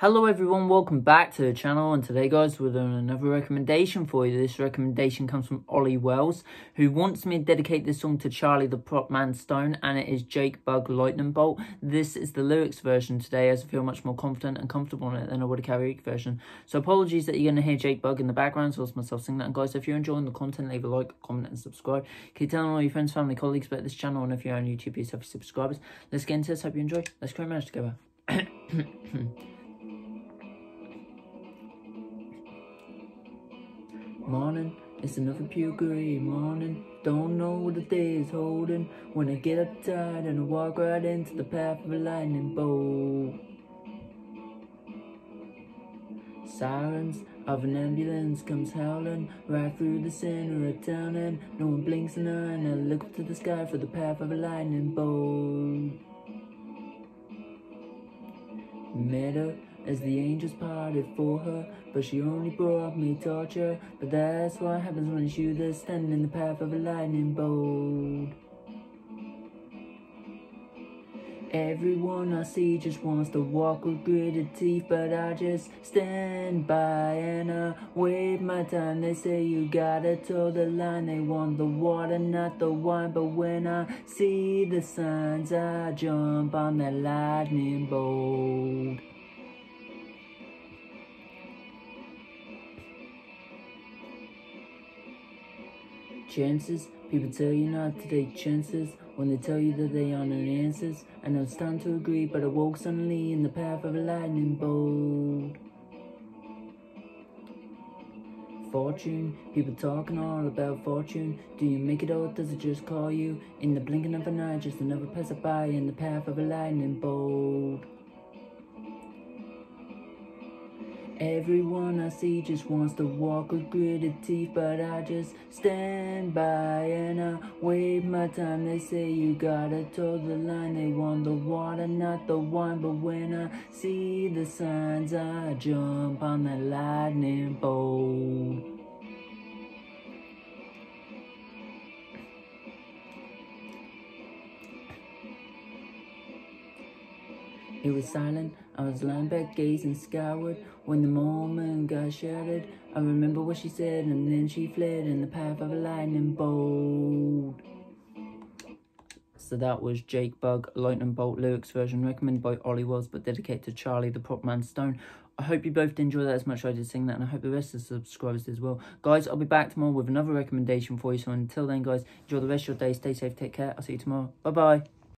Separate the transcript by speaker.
Speaker 1: Hello everyone, welcome back to the channel and today guys we're doing another recommendation for you. This recommendation comes from Ollie Wells who wants me to dedicate this song to Charlie the Prop Man Stone and it is Jake Bugg Lightning Bolt. This is the lyrics version today as I feel much more confident and comfortable in it than I would a karaoke version. So apologies that you're going to hear Jake Bugg in the background so it's myself singing that. And guys if you're enjoying the content leave a like, comment and subscribe. Keep telling all your friends, family, colleagues about this channel and if you're on YouTube please have subscribers. Let's get into this, hope you enjoy. Let's create a together. Morning, it's another pure gray morning. Don't know what the day is holding. When I get up tired and I walk right into the path of a lightning bolt. Sirens of an ambulance comes howling right through the center of town and no one blinks an eye and I look up to the sky for the path of a lightning bolt. Met her as the angels parted for her, but she only brought me torture. But that's what happens when you shoot standing in the path of a lightning bolt. Everyone I see just wants to walk with gritted teeth, but I just stand by and uh, I wait my time. They say you gotta toe the line, they want the water, not the wine. But when I see the signs, I jump on that lightning bolt. Chances, people tell you not to take chances when they tell you that they aren't answers. I know it's time to agree, but I woke suddenly in the path of a lightning bolt. Fortune, people talking all about fortune. Do you make it or does it just call you? In the blinking of an eye, just another passerby in the path of a lightning bolt. Everyone I see just wants to walk with gritted teeth, but I just stand by and I wait my time. They say you gotta toe the line, they want the water, not the wine. But when I see the signs, I jump on the lightning bolt. It was silent, I was lying back gazing skyward When the moment got shattered I remember what she said and then she fled In the path of a lightning bolt so that was Jake Bugg, Lightning Bolt lyrics version, recommended by Ollie Wells, but dedicated to Charlie, the prop man Stone. I hope you both enjoyed that as much as I did sing that, and I hope the rest of the subscribers as well. Guys, I'll be back tomorrow with another recommendation for you, so until then, guys, enjoy the rest of your day, stay safe, take care, I'll see you tomorrow. Bye-bye.